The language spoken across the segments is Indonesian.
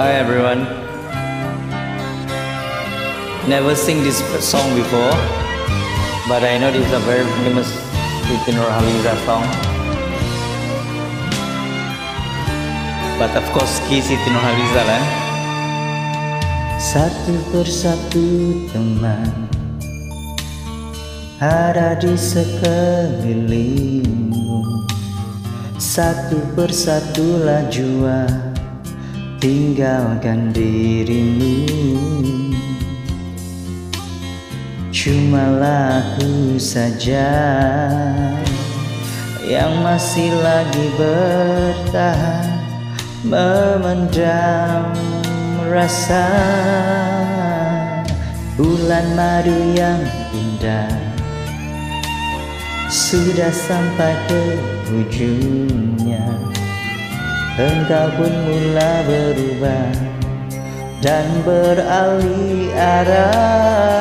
Hi everyone. Never sing this song before, but I know this is a very famous Siti Nurhaliza song. But of course, key Siti Nurhaliza lah. Satu persatu teman ada di sekelilingmu Satu persatu jua tinggalkan dirimu. Cuma laku saja yang masih lagi bertahan Memendam rasa. Bulan madu yang indah sudah sampai ke ujungnya Engkau pun mula berubah Dan beralih arah.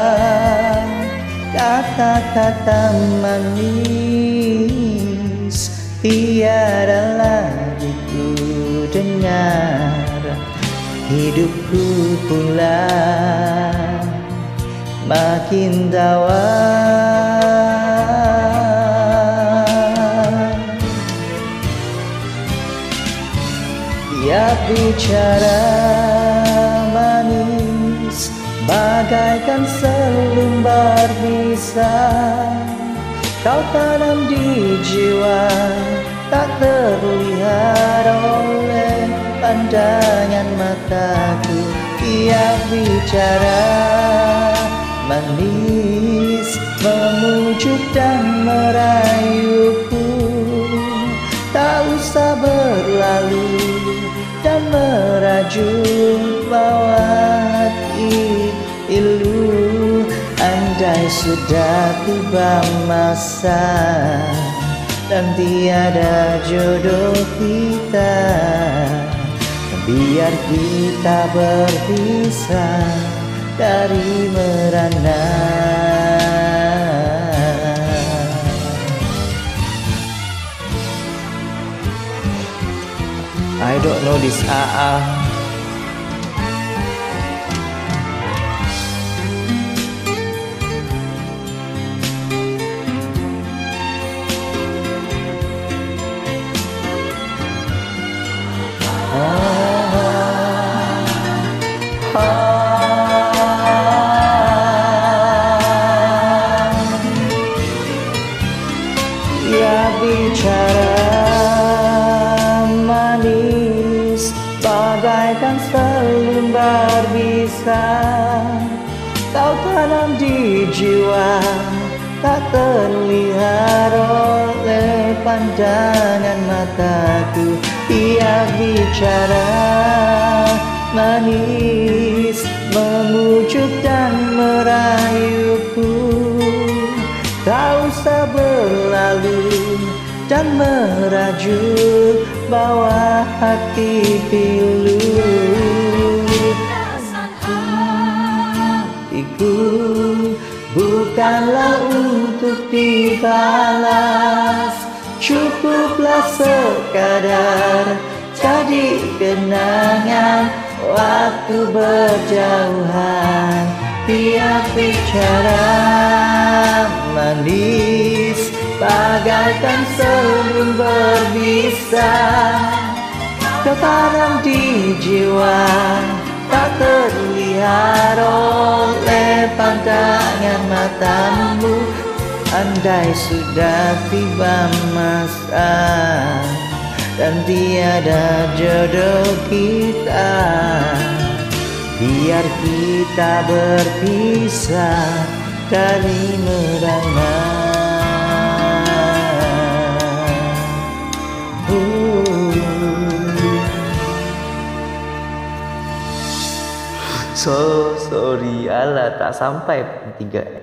Kata-kata manis Tiada lagi ku dengar. Hidupku pula Makin tawar bicara manis Bagaikan selembar bisa. Kau tanam di jiwa Tak terlihat oleh pandangan mataku. Tiap bicara manis Memujuk dan merayuku hati ilu Andai sudah tiba masa dan tiada jodoh kita Biar kita berpisah dari merana. I don't know this AA bagaikan selembar bisa. Kau tanam di jiwa Tak terlihat oleh pandangan mataku. Ia bicara manis Memujuk dan merayuku. Tak usah berlalu dan merajut bawah hati pilu. Iku bukanlah untuk dibalas. Cukuplah sekadar jadi kenangan. Waktu berjauhan Tiap bicara Bagaikan sebelum berbisa. Kau tanam di jiwa Tak terlihat oleh pandangan matamu. Andai sudah tiba masa Dan tiada jodoh kita. Biar kita berpisah dari merana So sorry, ala tak sampai. Tiga